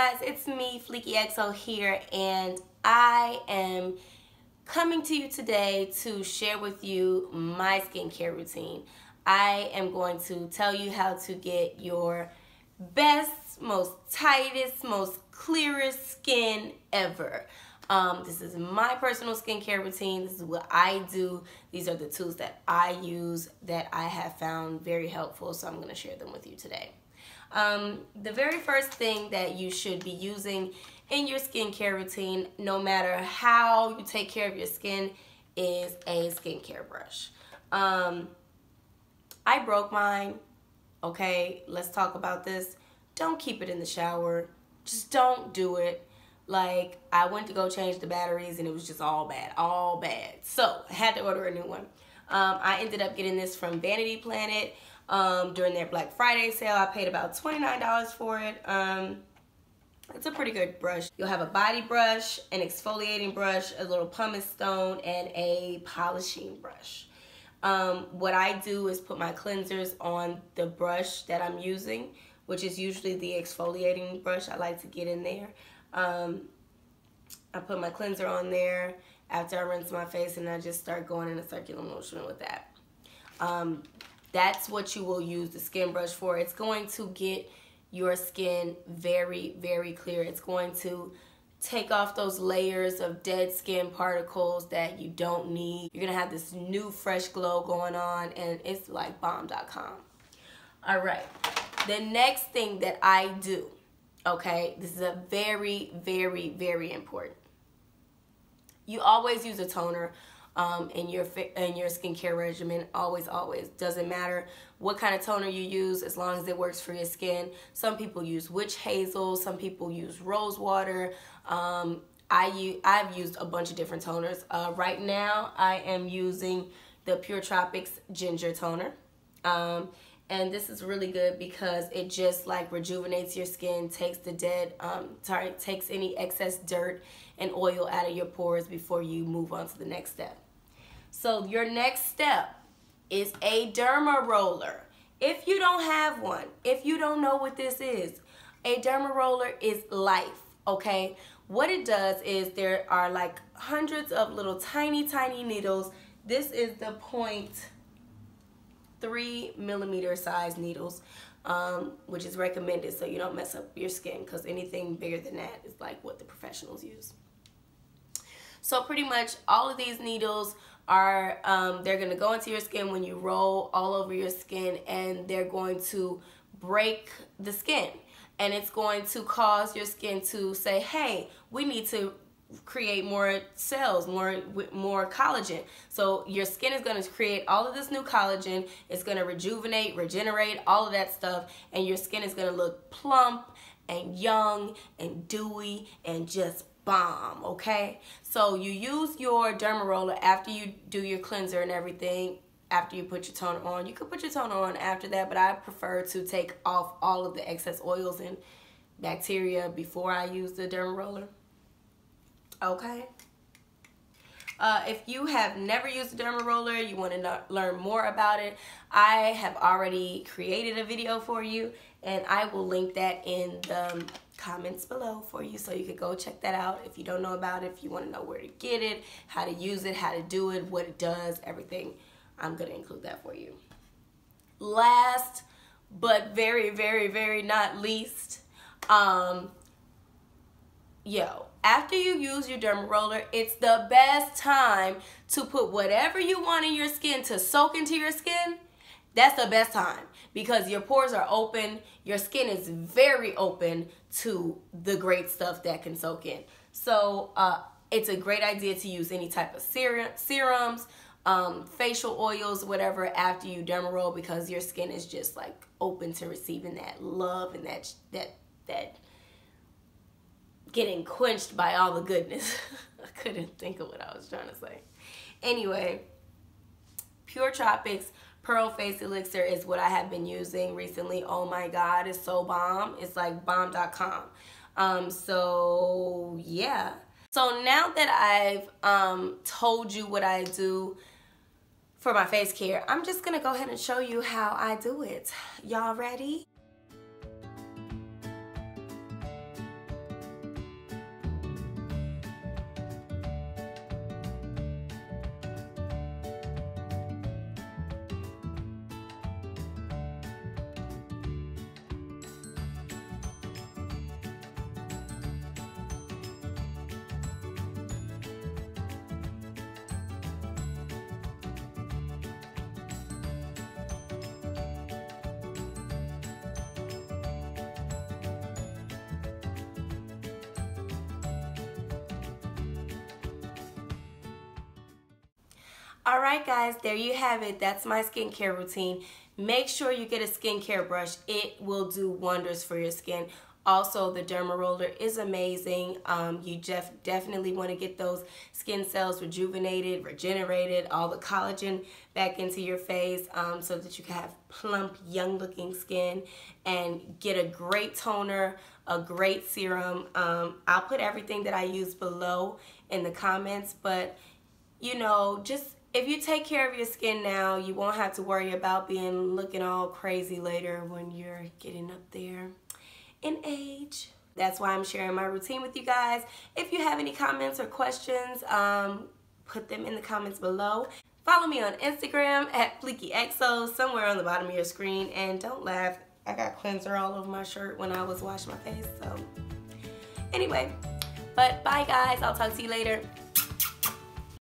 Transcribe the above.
guys? It's me, Fleeky XO here, and I am coming to you today to share with you my skincare routine. I am going to tell you how to get your best, most tightest, most clearest skin ever. Um, this is my personal skincare routine. This is what I do. These are the tools that I use that I have found very helpful, so I'm going to share them with you today. Um, the very first thing that you should be using in your skincare routine, no matter how you take care of your skin, is a skincare brush. Um, I broke mine. Okay, let's talk about this. Don't keep it in the shower. Just don't do it. Like, I went to go change the batteries and it was just all bad, all bad. So, I had to order a new one. Um, I ended up getting this from Vanity Planet um, during their Black Friday sale. I paid about $29 for it. Um, it's a pretty good brush. You'll have a body brush, an exfoliating brush, a little pumice stone, and a polishing brush. Um, what I do is put my cleansers on the brush that I'm using, which is usually the exfoliating brush. I like to get in there. Um, I put my cleanser on there after I rinse my face and I just start going in a circular motion with that. Um, that's what you will use the skin brush for. It's going to get your skin very, very clear. It's going to take off those layers of dead skin particles that you don't need. You're gonna have this new fresh glow going on and it's like bomb.com. All right, the next thing that I do, okay, this is a very, very, very important. You always use a toner um, in your in your skincare regimen. Always, always. Doesn't matter what kind of toner you use as long as it works for your skin. Some people use witch hazel. Some people use rose water. Um, I use, I've used a bunch of different toners. Uh, right now, I am using the Pure Tropix Ginger Toner. Um, and this is really good because it just like rejuvenates your skin, takes the dead, um, sorry, takes any excess dirt and oil out of your pores before you move on to the next step. So your next step is a derma roller. If you don't have one, if you don't know what this is, a derma roller is life, okay? What it does is there are like hundreds of little tiny, tiny needles. This is the point three millimeter size needles, um, which is recommended so you don't mess up your skin because anything bigger than that is like what the professionals use. So pretty much all of these needles are, um, they're going to go into your skin when you roll all over your skin and they're going to break the skin. And it's going to cause your skin to say, hey, we need to create more cells, more more collagen. So your skin is going to create all of this new collagen. It's going to rejuvenate, regenerate, all of that stuff, and your skin is going to look plump and young and dewy and just bomb, okay? So you use your derma roller after you do your cleanser and everything, after you put your toner on. You could put your toner on after that, but I prefer to take off all of the excess oils and bacteria before I use the derma roller okay? Uh, if you have never used a derma roller, you want to learn more about it, I have already created a video for you and I will link that in the comments below for you so you could go check that out if you don't know about it, if you want to know where to get it, how to use it, how to do it, what it does, everything. I'm going to include that for you. Last but very, very, very not least, um, yo, after you use your derma roller, it's the best time to put whatever you want in your skin to soak into your skin. That's the best time because your pores are open. Your skin is very open to the great stuff that can soak in. So uh, it's a great idea to use any type of serum, serums, um, facial oils, whatever, after you derma roll because your skin is just like open to receiving that love and that that that getting quenched by all the goodness. I couldn't think of what I was trying to say. Anyway, Pure Tropix Pearl Face Elixir is what I have been using recently. Oh my God, it's so bomb. It's like bomb.com. Um, so yeah. So now that I've um, told you what I do for my face care, I'm just gonna go ahead and show you how I do it. Y'all ready? All right, guys, there you have it. That's my skincare routine. Make sure you get a skincare brush. It will do wonders for your skin. Also, the Derma Roller is amazing. Um, you def definitely want to get those skin cells rejuvenated, regenerated, all the collagen back into your face um, so that you can have plump, young looking skin and get a great toner, a great serum. Um, I'll put everything that I use below in the comments, but you know, just if you take care of your skin now, you won't have to worry about being looking all crazy later when you're getting up there in age. That's why I'm sharing my routine with you guys. If you have any comments or questions, um, put them in the comments below. Follow me on Instagram at FleekyXO, somewhere on the bottom of your screen. And don't laugh, I got cleanser all over my shirt when I was washing my face. So anyway, but bye guys, I'll talk to you later.